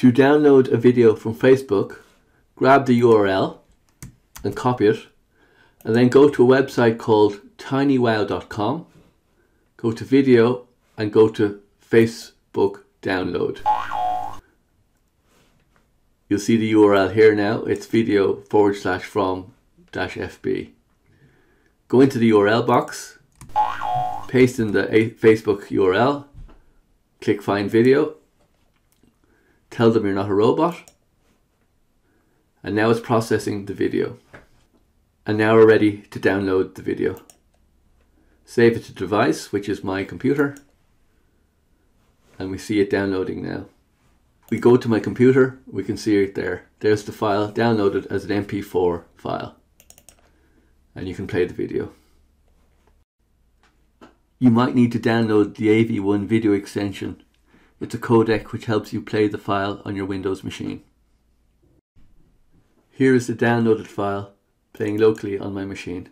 To download a video from Facebook, grab the URL and copy it, and then go to a website called tinywow.com, go to video, and go to Facebook download. You'll see the URL here now. It's video forward slash from dash FB. Go into the URL box, paste in the Facebook URL, click find video, tell them you're not a robot, and now it's processing the video. And now we're ready to download the video. Save it to device, which is my computer, and we see it downloading now we go to my computer, we can see it there. There's the file downloaded as an MP4 file. And you can play the video. You might need to download the AV1 video extension. It's a codec which helps you play the file on your Windows machine. Here is the downloaded file playing locally on my machine.